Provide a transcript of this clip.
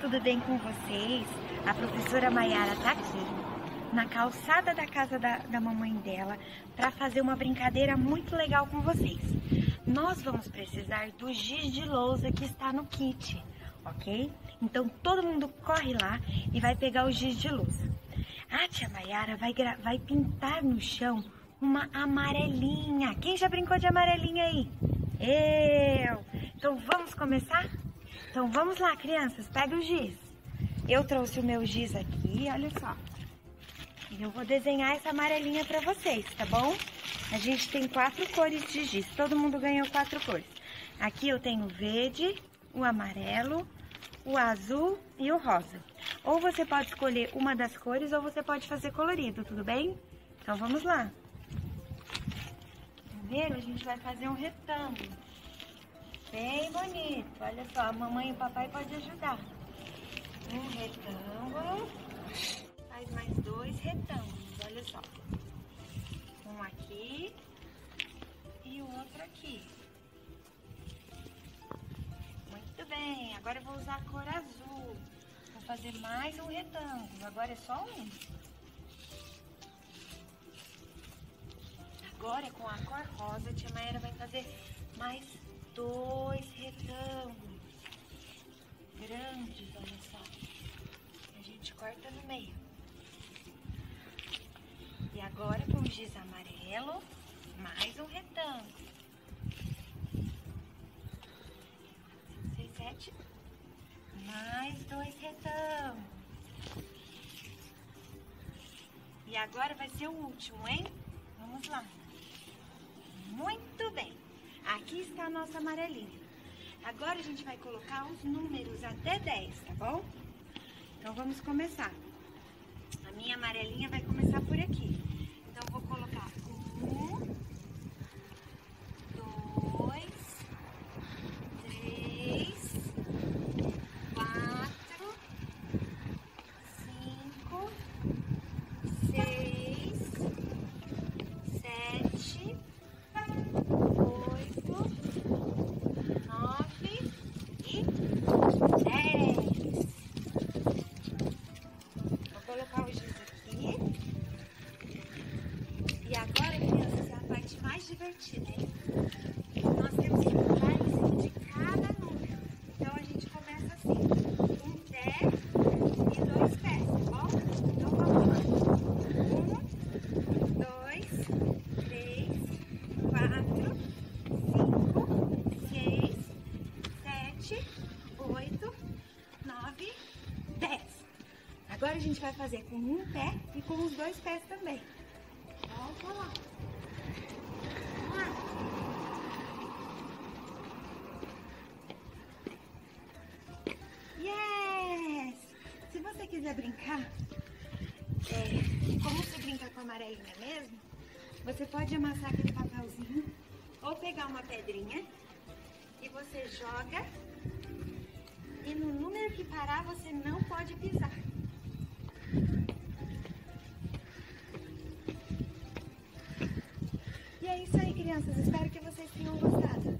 tudo bem com vocês? A professora Maiara tá aqui, na calçada da casa da, da mamãe dela, para fazer uma brincadeira muito legal com vocês. Nós vamos precisar do giz de lousa que está no kit, ok? Então todo mundo corre lá e vai pegar o giz de lousa. A tia Maiara vai, vai pintar no chão uma amarelinha. Quem já brincou de amarelinha aí? Eu! Então vamos começar? Então vamos lá, crianças, pega o giz. Eu trouxe o meu giz aqui, olha só. E eu vou desenhar essa amarelinha para vocês, tá bom? A gente tem quatro cores de giz, todo mundo ganhou quatro cores. Aqui eu tenho o verde, o amarelo, o azul e o rosa. Ou você pode escolher uma das cores ou você pode fazer colorido, tudo bem? Então vamos lá. Primeiro a gente vai fazer um retângulo. Bem bonito. Olha só, a mamãe e o papai podem ajudar. Um retângulo. Faz mais dois retângulos, olha só. Um aqui e o outro aqui. Muito bem, agora eu vou usar a cor azul. Vou fazer mais um retângulo, agora é só um. Agora com a cor rosa, a tia Maera vai fazer mais dois retângulos grandes, olha só. A gente corta no meio. E agora com giz amarelo, mais um retângulo. Seis, sete. Mais dois retângulos. E agora vai ser o último, hein? Vamos lá. Muito a nossa amarelinha. Agora a gente vai colocar os números até 10, tá bom? Então vamos começar. A minha amarelinha vai começar por aqui. Nós temos que colocar em cima de cada número. Então, a gente começa assim. Um pé e dois pés, tá bom? Então, vamos lá. Um, dois, três, quatro, cinco, seis, sete, oito, nove, dez. Agora a gente vai fazer com um pé e com os dois pés também. Quiser brincar, é, como você brinca com a amarelinha mesmo, você pode amassar aquele papelzinho ou pegar uma pedrinha e você joga e no número que parar você não pode pisar. E é isso aí, crianças. Espero que vocês tenham gostado.